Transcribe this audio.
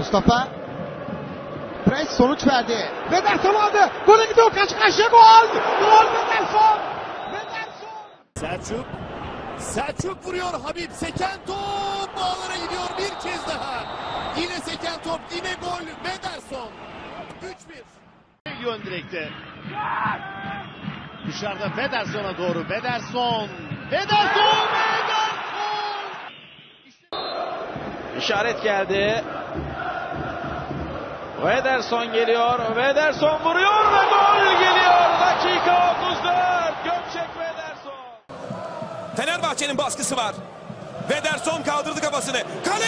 Mustafa. Pres sonuç verdi. Vederson aldı. Gole gidiyor karşı karşıya gol. Gol Vederson. Vederson. Selçuk. Selçuk vuruyor Habib. Seken top bağlara gidiyor bir kez daha. Yine seken top yine gol. Mederson. 3-1. Yön direkte. Dışarıda Vederson'a doğru. Vederson. Vederson. Vederson. İşaret geldi. Vederson geliyor. Vederson vuruyor ve gol geliyor. Dakika 34. Gökçek Vederson. Fenerbahçe'nin baskısı var. Vederson kaldırdı kafasını. Kaleye